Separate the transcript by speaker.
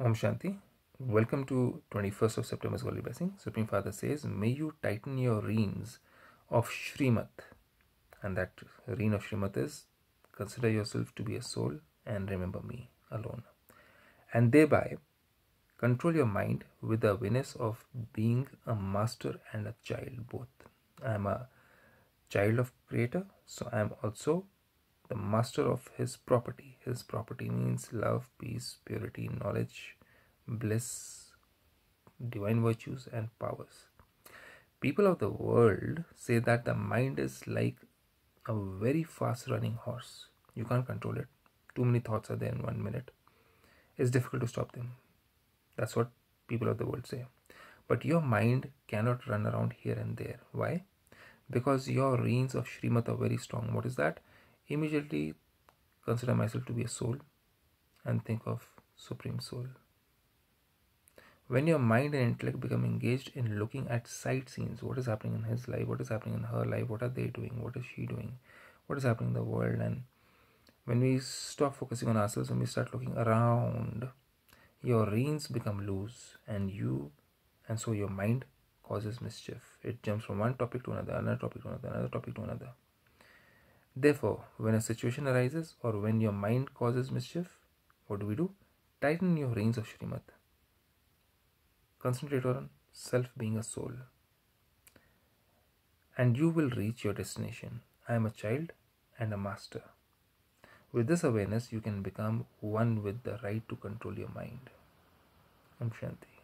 Speaker 1: Om Shanti. Welcome to 21st of September's Holy Blessing. Supreme Father says, May you tighten your reins of Shrimat. And that rein of Shrimat is consider yourself to be a soul and remember me alone. And thereby control your mind with the awareness of being a master and a child both. I am a child of Creator, so I am also the master of his property. His property means love, peace, purity, knowledge, bliss, divine virtues, and powers. People of the world say that the mind is like a very fast running horse. You can't control it. Too many thoughts are there in one minute. It's difficult to stop them. That's what people of the world say. But your mind cannot run around here and there. Why? Because your reins of Shrimat are very strong. What is that? Immediately consider myself to be a soul and think of Supreme Soul. When your mind and intellect become engaged in looking at sight scenes, what is happening in his life, what is happening in her life, what are they doing, what is she doing, what is happening in the world, and when we stop focusing on ourselves and we start looking around, your reins become loose and you and so your mind causes mischief. It jumps from one topic to another, another topic to another, another topic to another. Therefore, when a situation arises or when your mind causes mischief, what do we do? Tighten your reins of Shrimat. Concentrate on self being a soul. And you will reach your destination. I am a child and a master. With this awareness, you can become one with the right to control your mind. Om Shanti.